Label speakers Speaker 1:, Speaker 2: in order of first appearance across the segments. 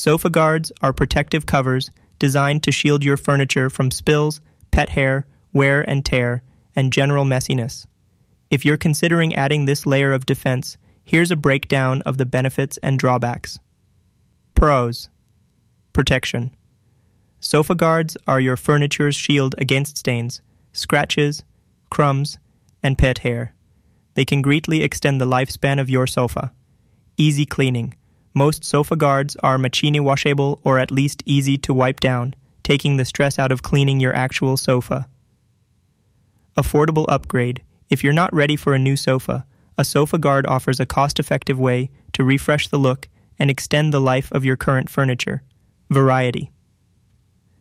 Speaker 1: Sofa guards are protective covers designed to shield your furniture from spills, pet hair, wear and tear, and general messiness. If you're considering adding this layer of defense, here's a breakdown of the benefits and drawbacks. Pros Protection Sofa guards are your furniture's shield against stains, scratches, crumbs, and pet hair. They can greatly extend the lifespan of your sofa. Easy cleaning. Most sofa guards are machine washable or at least easy to wipe down, taking the stress out of cleaning your actual sofa. Affordable upgrade. If you're not ready for a new sofa, a sofa guard offers a cost effective way to refresh the look and extend the life of your current furniture. Variety.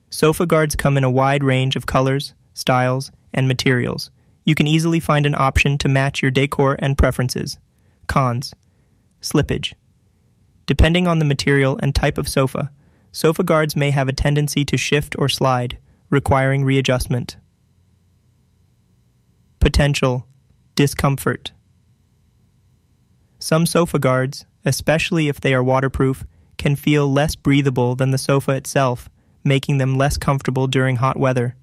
Speaker 1: Sofa guards come in a wide range of colors, styles, and materials. You can easily find an option to match your decor and preferences. Cons. Slippage. Depending on the material and type of sofa, sofa guards may have a tendency to shift or slide, requiring readjustment. Potential discomfort. Some sofa guards, especially if they are waterproof, can feel less breathable than the sofa itself, making them less comfortable during hot weather.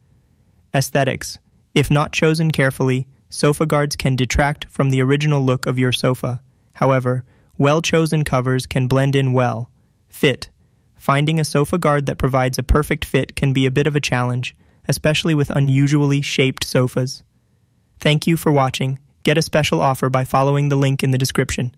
Speaker 1: Aesthetics. If not chosen carefully, sofa guards can detract from the original look of your sofa. However, well chosen covers can blend in well. Fit. Finding a sofa guard that provides a perfect fit can be a bit of a challenge, especially with unusually shaped sofas. Thank you for watching. Get a special offer by following the link in the description.